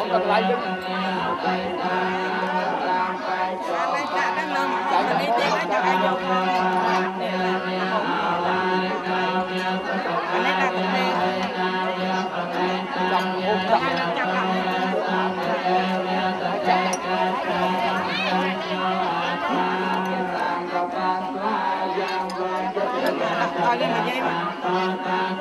Hãy subscribe cho kênh Ghiền Mì Gõ Để không bỏ lỡ những video hấp dẫn lên mà dây mà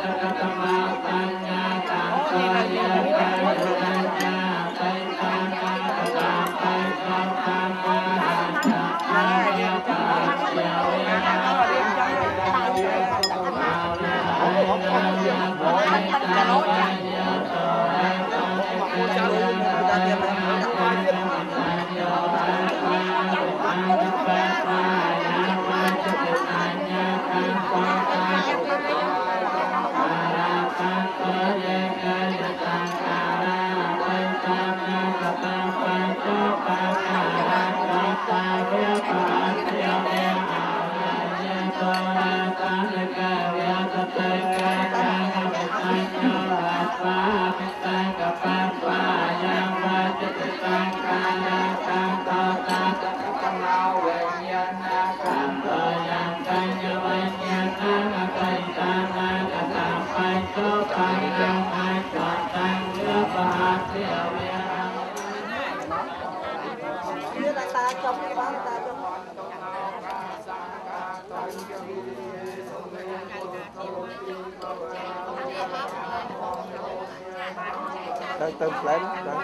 Bye. ទៅទៅផ្លែទៅ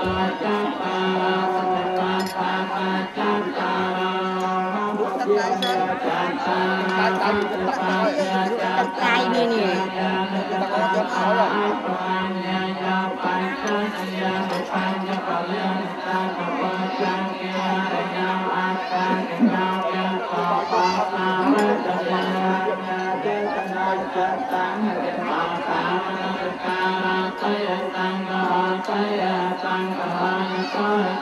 terkait ini Thank you.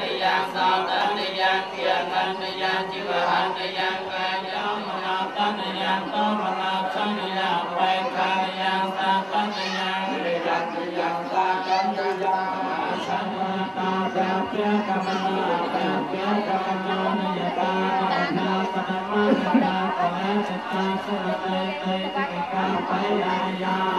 นิยังสัตตันิยังเกียนันิยังจิวหันิยังกายมนาตันิยังโตมนาสันิยังเวกานิยังสัตตันิยังนิยังนิยังสัตตันิยังสัมมาตาเปียกัมนาเปียกัมนานิยตาันาสนมานาขอให้จิตใจสุขใจใจติกาไปอายา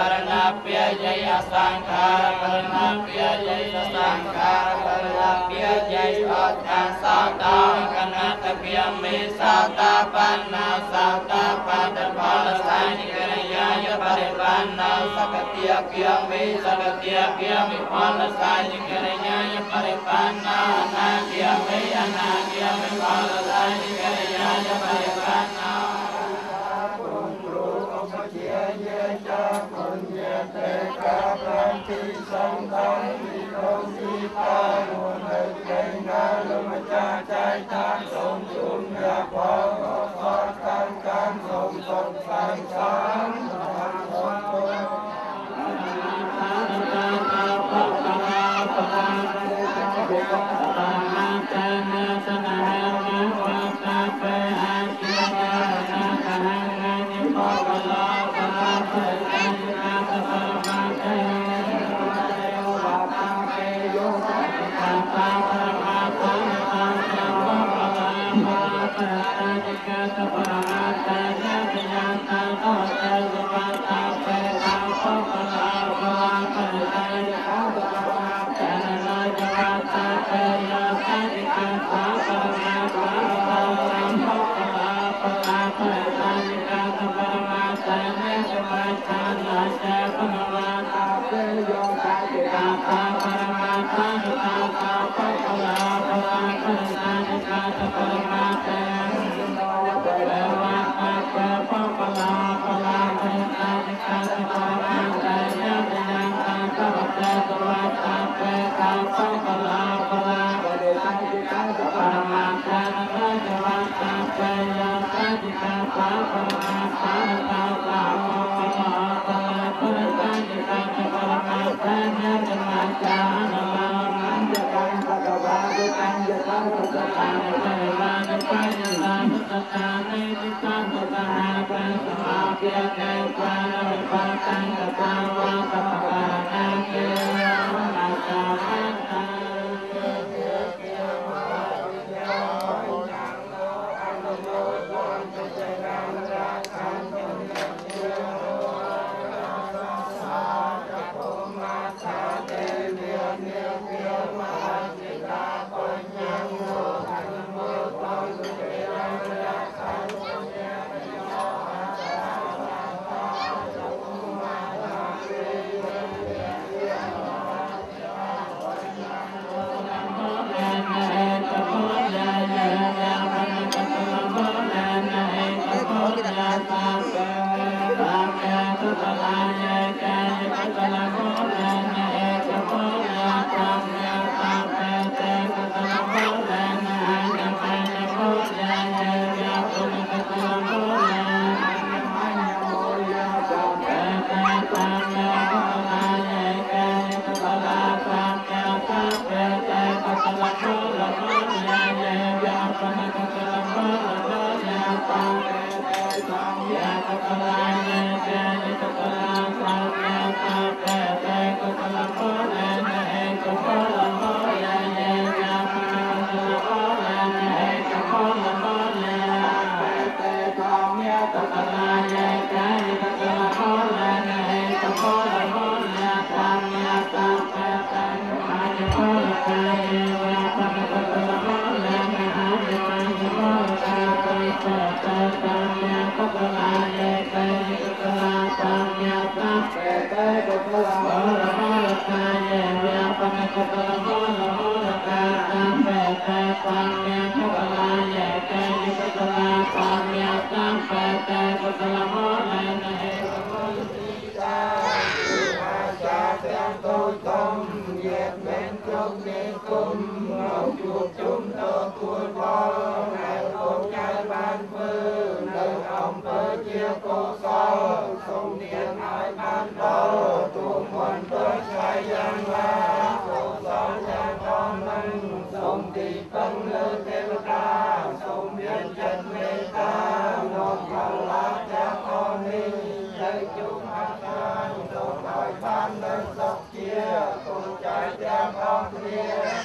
परनाप्य जय असंकार परनाप्य जय असंकार परनाप्य जय साता साता कनातप्य मे साता पन्ना साता पद फल सानिकरयाय परिपन्ना सकत्यक्य मे सकत्यक्य मे फल सानिकरयाय परिपन्ना अनाग्य मे अनाग्य मे फल सानिकरयाय परिपन्ना สังทังติโรสีตาโมนัยไกนาลมจาใจทางสมจุนยาพอขอการการงทรงสังสัง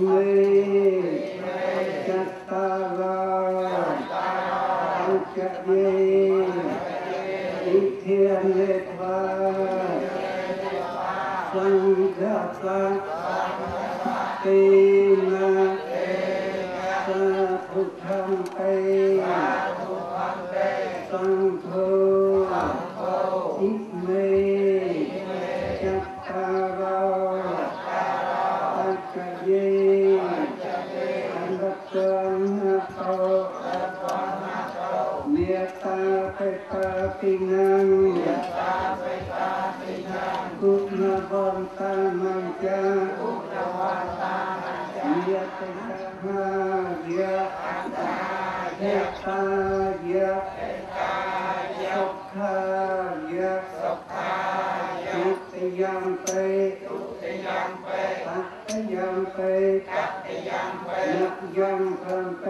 away. ปิตาปิณังกุณวันตามังจางยติหาเยเยตาเะสุขาเะสุขายุติยังเปยุติยังเปตัตยังเปตัตยังเปนักยังพันเป